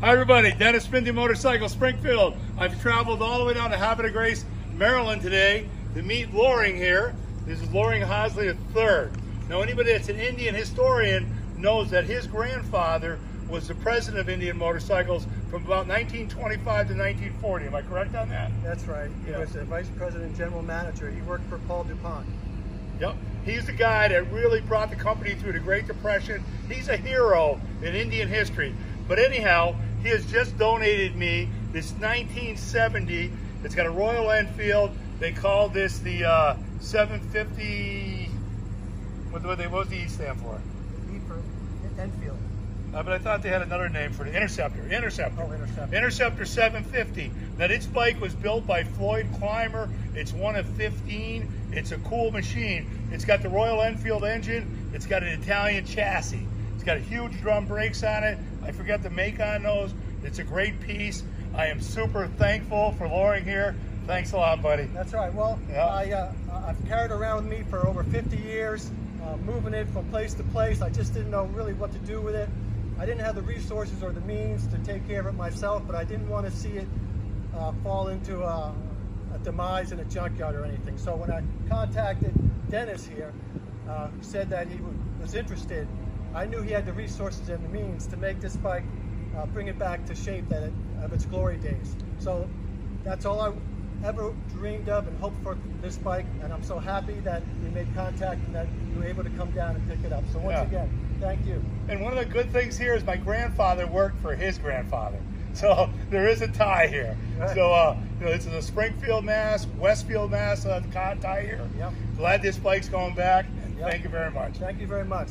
Hi everybody, Dennis Spindy Motorcycle, Springfield. I've traveled all the way down to Havre de Grace, Maryland today to meet Loring here. This is Loring Honsley III. Now anybody that's an Indian historian knows that his grandfather was the president of Indian Motorcycles from about 1925 to 1940. Am I correct on that? That's right. He Yeah. was the vice president general manager. He worked for Paul DuPont. Yep. He's the guy that really brought the company through the Great Depression. He's a hero in Indian history. But anyhow, he has just donated me this 1970. It's got a Royal Enfield. They call this the uh, 750. What, what, they, what does the E stand for? E for Enfield. Uh, but I thought they had another name for the Interceptor. Interceptor. Oh, Interceptor. Interceptor 750. Now, this bike was built by Floyd Clymer. It's one of 15. It's a cool machine. It's got the Royal Enfield engine. It's got an Italian chassis. Got huge drum brakes on it. I forget the make on those. It's a great piece. I am super thankful for Loring here. Thanks a lot, buddy. That's right. Well, Yeah. I, uh, I've carried around with me for over 50 years, uh, moving it from place to place. I just didn't know really what to do with it. I didn't have the resources or the means to take care of it myself, but I didn't want to see it uh, fall into a, a demise in a junkyard or anything. So when I contacted Dennis here, uh, who said that he was interested, I knew he had the resources and the means to make this bike, uh, bring it back to shape that it, of its glory days. So that's all I ever dreamed of and hoped for this bike, and I'm so happy that we made contact and that you were able to come down and pick it up. So once Yeah. again, thank you. And one of the good things here is my grandfather worked for his grandfather. So there is a tie here. Right. So, uh, you know, this is a Springfield, Mass, Westfield, Mass uh, tie here. Yep. Glad this bike's going back. Yep. Thank you very much. Thank you very much.